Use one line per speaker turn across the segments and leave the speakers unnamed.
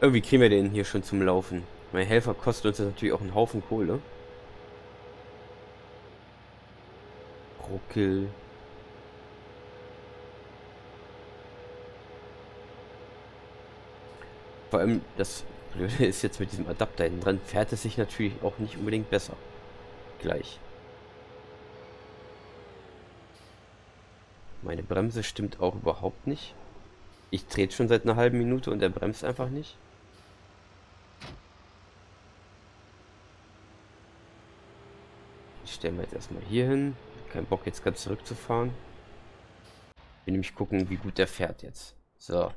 Irgendwie kriegen wir den hier schon zum Laufen. Mein Helfer kostet uns natürlich auch einen Haufen Kohle. Ruckel. Vor allem das Blöde ist jetzt mit diesem Adapter hinten dran, fährt es sich natürlich auch nicht unbedingt besser. Gleich. Meine Bremse stimmt auch überhaupt nicht. Ich drehe schon seit einer halben Minute und er bremst einfach nicht. Stellen wir jetzt erstmal hier hin. Kein Bock jetzt ganz zurückzufahren. Ich will nämlich gucken, wie gut der fährt jetzt. So.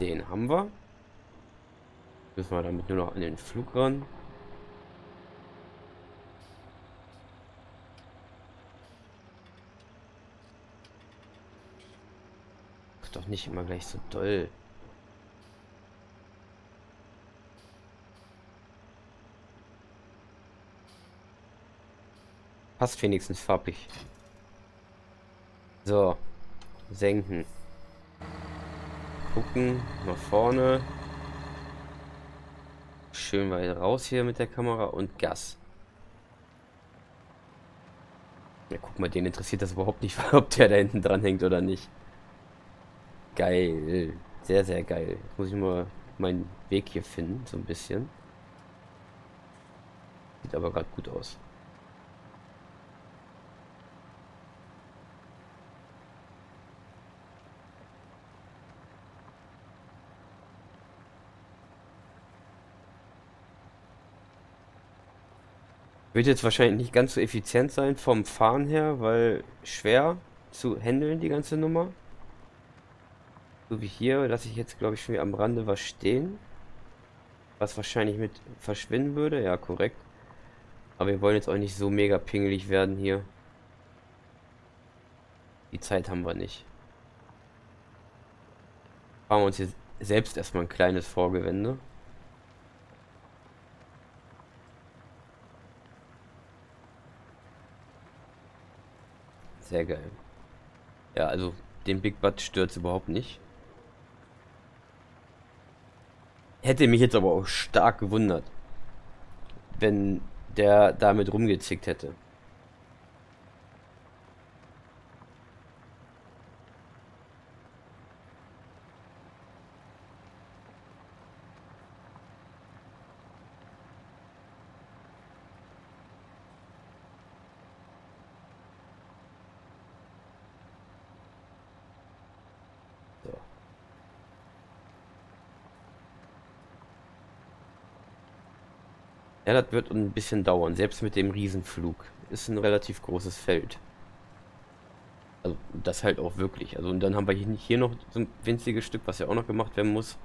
Den haben wir. Müssen wir damit nur noch an den Flug ran. doch nicht immer gleich so doll. Passt wenigstens farbig. So. Senken gucken. Nach vorne. Schön weit raus hier mit der Kamera und Gas. Ja, guck mal, den interessiert das überhaupt nicht, ob der da hinten dran hängt oder nicht. Geil. Sehr, sehr geil. Jetzt muss ich mal meinen Weg hier finden, so ein bisschen. Sieht aber gerade gut aus. Wird jetzt wahrscheinlich nicht ganz so effizient sein vom Fahren her, weil schwer zu handeln die ganze Nummer. So wie hier lasse ich jetzt glaube ich schon am Rande was stehen. Was wahrscheinlich mit verschwinden würde. Ja, korrekt. Aber wir wollen jetzt auch nicht so mega pingelig werden hier. Die Zeit haben wir nicht. Fahren wir uns hier selbst erstmal ein kleines Vorgewende. Sehr geil. Ja, also den Big Butt stört überhaupt nicht. Hätte mich jetzt aber auch stark gewundert, wenn der damit rumgezickt hätte. Ja, das wird ein bisschen dauern, selbst mit dem Riesenflug. Ist ein relativ großes Feld. Also das halt auch wirklich. Also und dann haben wir hier, noch so ein winziges Stück, was ja auch noch gemacht werden muss.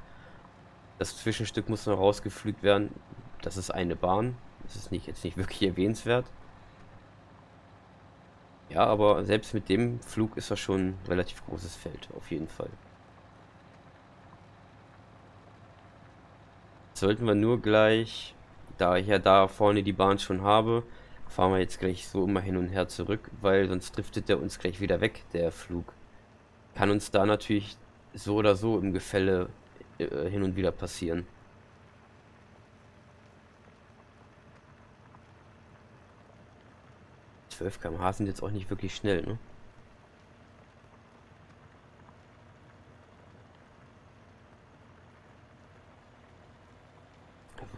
Das Zwischenstück muss noch rausgeflügt werden. Das ist eine Bahn. Das ist nicht jetzt nicht wirklich erwähnenswert. Ja, aber selbst mit dem Flug ist das schon ein relativ großes Feld, auf jeden Fall. Sollten wir nur gleich da ich ja da vorne die Bahn schon habe, fahren wir jetzt gleich so immer hin und her zurück, weil sonst driftet der uns gleich wieder weg, der Flug. Kann uns da natürlich so oder so im Gefälle äh, hin und wieder passieren. Zwölf km/h sind jetzt auch nicht wirklich schnell, ne?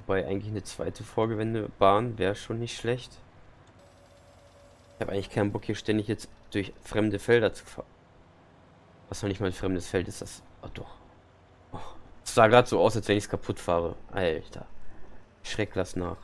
Wobei eigentlich eine zweite Vorgewendebahn wäre schon nicht schlecht. Ich habe eigentlich keinen Bock hier ständig jetzt durch fremde Felder zu fahren. Was noch nicht mal ein fremdes Feld ist, das... Oh doch. Oh, das sah gerade so aus, als wenn ich es kaputt fahre. Alter. Schreck lass nach.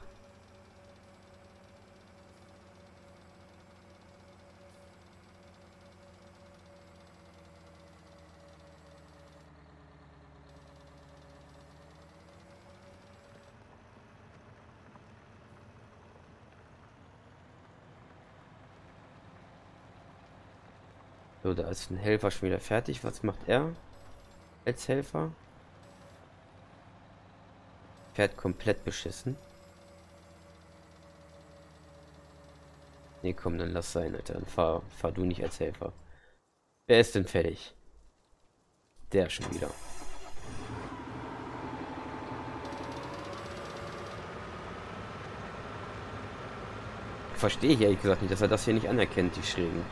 So, da ist ein Helfer schon wieder fertig. Was macht er als Helfer? Fährt komplett beschissen. Nee, komm, dann lass sein, Alter. Dann fahr, fahr du nicht als Helfer. Wer ist denn fertig? Der schon wieder. Verstehe ich ehrlich gesagt nicht, dass er das hier nicht anerkennt, die Schrägen.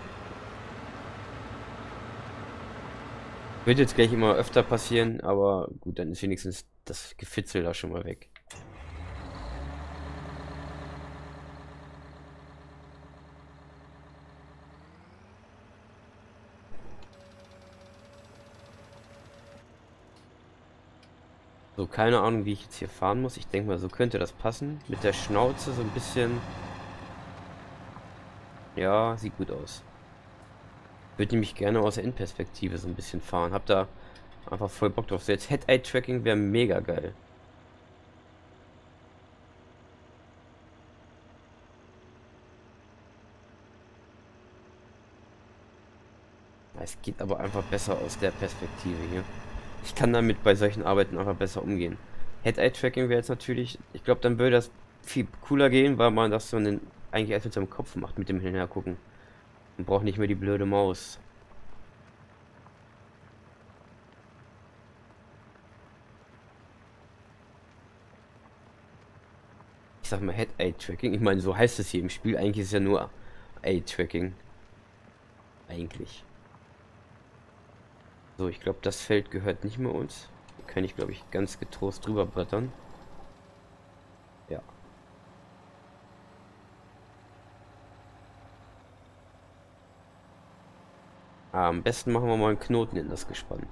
Wird jetzt gleich immer öfter passieren, aber gut, dann ist wenigstens das Gefitzel da schon mal weg. So, keine Ahnung, wie ich jetzt hier fahren muss. Ich denke mal, so könnte das passen. Mit der Schnauze so ein bisschen... Ja, sieht gut aus. Würde nämlich gerne aus der Innenperspektive so ein bisschen fahren. Hab da einfach voll Bock drauf. So jetzt Head-Eye-Tracking wäre mega geil. Es geht aber einfach besser aus der Perspektive hier. Ich kann damit bei solchen Arbeiten einfach besser umgehen. Head-Eye-Tracking wäre jetzt natürlich, ich glaube, dann würde das viel cooler gehen, weil man das so in, eigentlich erst mit seinem Kopf macht, mit dem Hinhergucken. Man braucht nicht mehr die blöde Maus. Ich sag mal Head-Eye-Tracking. Ich meine, so heißt es hier im Spiel. Eigentlich ist es ja nur Eye-Tracking. Eigentlich. So, ich glaube, das Feld gehört nicht mehr uns. Hier kann ich, glaube ich, ganz getrost drüber brettern. Ja. Am besten machen wir mal einen Knoten in das Gespann.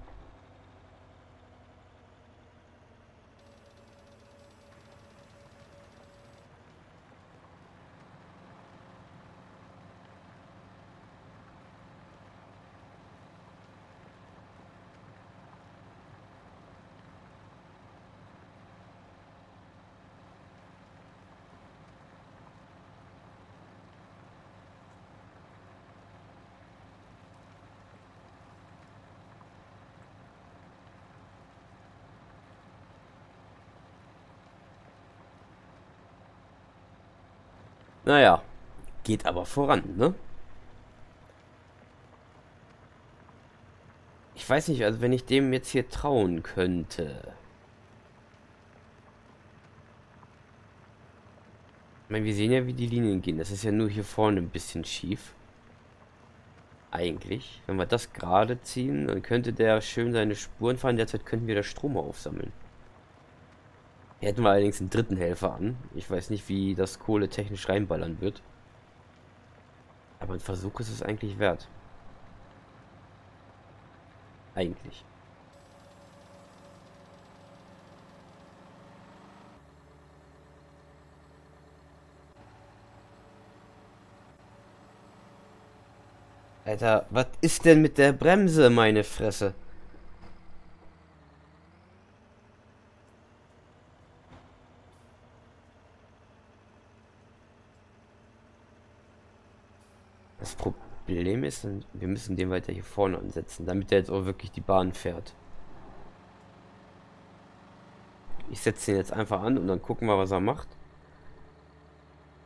Naja, geht aber voran, ne? Ich weiß nicht, also wenn ich dem jetzt hier trauen könnte. Ich meine, wir sehen ja, wie die Linien gehen. Das ist ja nur hier vorne ein bisschen schief. Eigentlich. Wenn wir das gerade ziehen, dann könnte der schön seine Spuren fahren. Derzeit könnten wir da Strom aufsammeln. Hätten wir allerdings einen dritten Helfer an. Ich weiß nicht, wie das Kohle technisch reinballern wird. Aber ein Versuch ist es eigentlich wert. Eigentlich. Alter, was ist denn mit der Bremse, meine Fresse? Problem ist, wir müssen den weiter hier vorne ansetzen, damit er jetzt auch wirklich die Bahn fährt. Ich setze ihn jetzt einfach an und dann gucken wir, was er macht.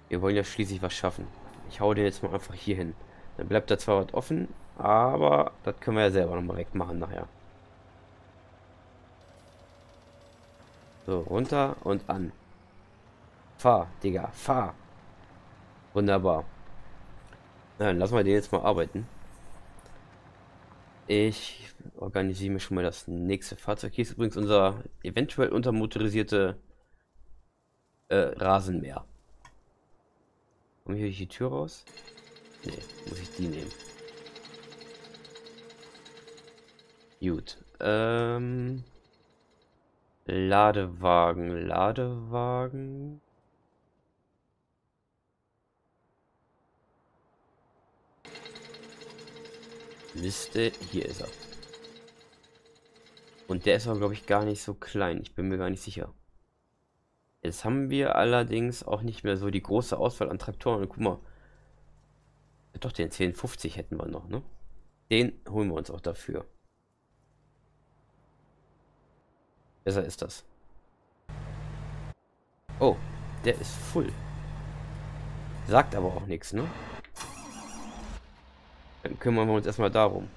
Wir wollen ja schließlich was schaffen. Ich hau den jetzt mal einfach hier hin. Dann bleibt da zwar was offen, aber das können wir ja selber noch direkt machen nachher. So, runter und an. Fahr, Digga, fahr. Wunderbar. Dann lassen wir den jetzt mal arbeiten. Ich organisiere mir schon mal das nächste Fahrzeug. Hier ist übrigens unser eventuell untermotorisierte äh, Rasenmäher. Komme hier die Tür raus? Ne, muss ich die nehmen. Gut. Ähm, Ladewagen, Ladewagen. Liste, hier ist er. Und der ist aber, glaube ich, gar nicht so klein. Ich bin mir gar nicht sicher. Jetzt haben wir allerdings auch nicht mehr so die große Auswahl an Traktoren. Guck mal. Doch, den 1050 hätten wir noch, ne? Den holen wir uns auch dafür. Besser ist das. Oh, der ist full. Sagt aber auch nichts, ne? Dann kümmern wir uns erstmal darum.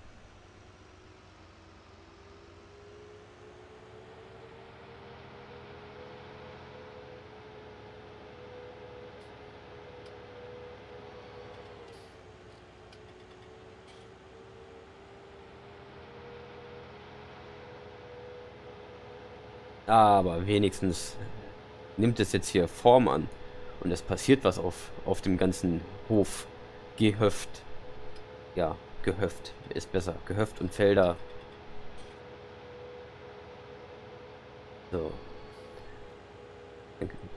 Aber wenigstens nimmt es jetzt hier Form an. Und es passiert was auf, auf dem ganzen Hof. Gehöft. Ja, Gehöft ist besser. Gehöft und Felder. So.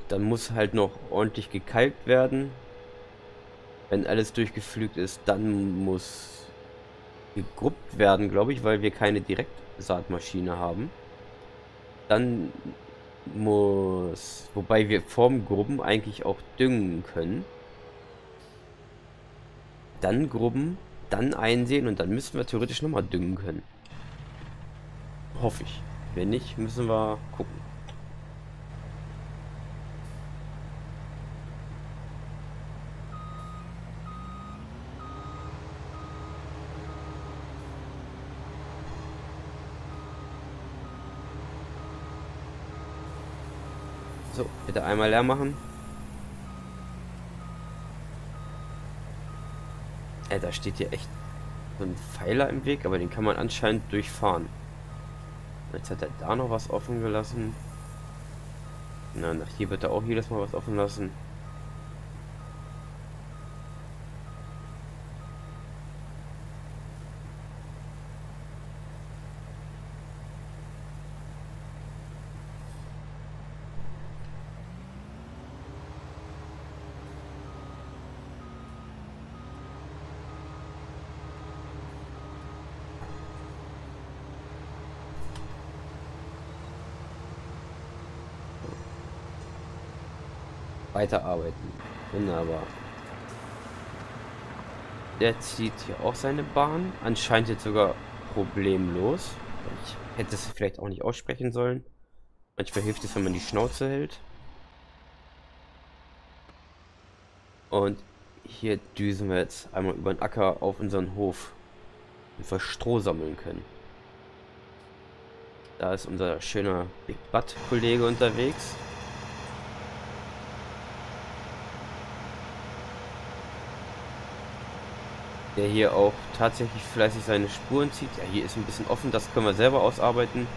Dann muss halt noch ordentlich gekalkt werden. Wenn alles durchgepflügt ist, dann muss gegruppt werden, glaube ich, weil wir keine Direktsaatmaschine haben. Dann muss... Wobei wir vorm Grubben eigentlich auch düngen können. Dann grubben, dann einsehen und dann müssen wir theoretisch nochmal düngen können. Hoffe ich. Wenn nicht, müssen wir gucken. So, bitte einmal leer machen. Äh, da steht hier echt ein Pfeiler im Weg, aber den kann man anscheinend durchfahren. Jetzt hat er da noch was offen gelassen. Na, nach hier wird er auch jedes Mal was offen lassen. Weiterarbeiten. Wunderbar. Der zieht hier auch seine Bahn. Anscheinend jetzt sogar problemlos. Ich hätte es vielleicht auch nicht aussprechen sollen. Manchmal hilft es, wenn man die Schnauze hält. Und hier düsen wir jetzt einmal über den Acker auf unseren Hof. Und wir Stroh sammeln können. Da ist unser schöner Big Butt Kollege unterwegs. Der hier auch tatsächlich fleißig seine Spuren zieht. Ja, hier ist ein bisschen offen, das können wir selber ausarbeiten.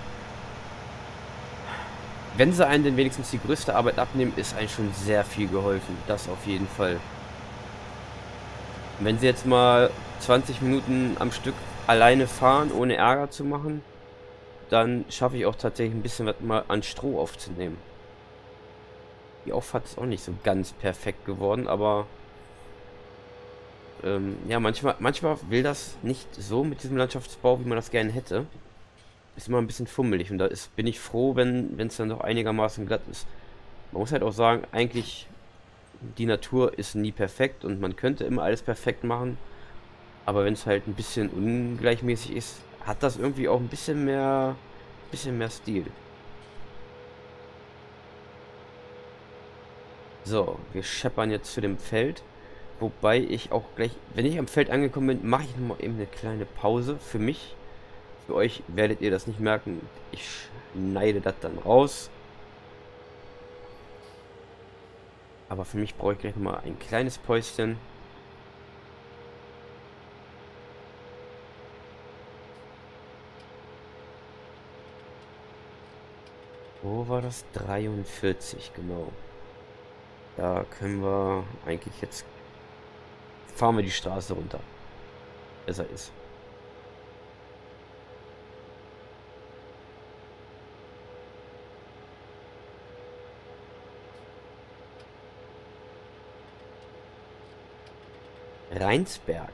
Wenn sie einen denn wenigstens die größte Arbeit abnehmen, ist eigentlich schon sehr viel geholfen. Das auf jeden Fall. Wenn sie jetzt mal 20 Minuten am Stück alleine fahren, ohne Ärger zu machen, dann schaffe ich auch tatsächlich ein bisschen was mal an Stroh aufzunehmen. Die Auffahrt ist auch nicht so ganz perfekt geworden, aber ähm, ja, manchmal, manchmal will das nicht so mit diesem Landschaftsbau, wie man das gerne hätte. Ist immer ein bisschen fummelig und da ist, bin ich froh, wenn es dann doch einigermaßen glatt ist. Man muss halt auch sagen, eigentlich die Natur ist nie perfekt und man könnte immer alles perfekt machen. Aber wenn es halt ein bisschen ungleichmäßig ist, hat das irgendwie auch ein bisschen mehr, bisschen mehr Stil. So, wir scheppern jetzt zu dem Feld. Wobei ich auch gleich, wenn ich am Feld angekommen bin, mache ich nochmal eben eine kleine Pause für mich. Für euch werdet ihr das nicht merken. Ich schneide das dann raus. Aber für mich brauche ich gleich nochmal ein kleines Päuschen. Wo war das? 43, genau. Da können wir eigentlich jetzt fahren wir die Straße runter. Besser ist. Rheinsberg.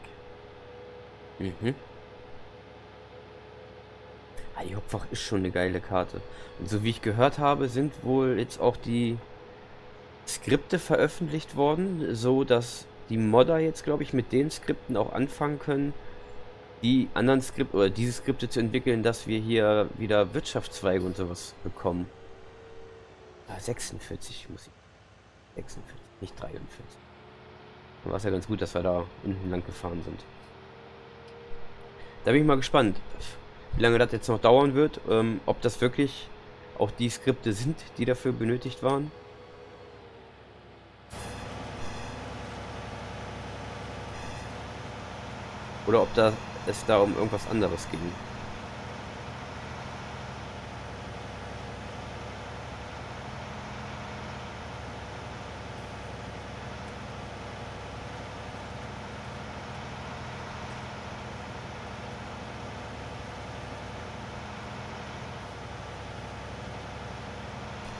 Mhm. Ah, die Hauptfach ist schon eine geile Karte. Und so wie ich gehört habe, sind wohl jetzt auch die Skripte veröffentlicht worden, so dass die Modder jetzt, glaube ich, mit den Skripten auch anfangen können, die anderen Skripte oder diese Skripte zu entwickeln, dass wir hier wieder Wirtschaftszweige und sowas bekommen. Ah, 46 muss ich. 46, nicht 43. Dann war es ja ganz gut, dass wir da unten lang gefahren sind. Da bin ich mal gespannt, wie lange das jetzt noch dauern wird, ähm, ob das wirklich auch die Skripte sind, die dafür benötigt waren. Oder ob da es da um irgendwas anderes ging.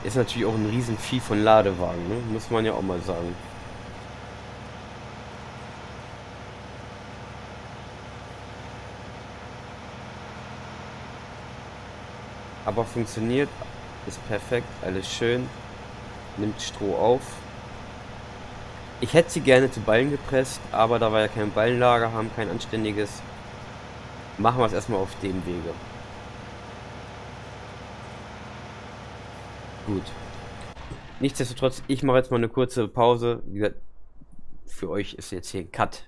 Ist natürlich auch ein Riesenvieh von Ladewagen, ne? muss man ja auch mal sagen. Aber funktioniert, ist perfekt, alles schön, nimmt Stroh auf. Ich hätte sie gerne zu Ballen gepresst, aber da wir ja kein Ballenlager haben, kein anständiges, machen wir es erstmal auf dem Wege. Gut. Nichtsdestotrotz, ich mache jetzt mal eine kurze Pause. Wie gesagt, für euch ist jetzt hier ein Cut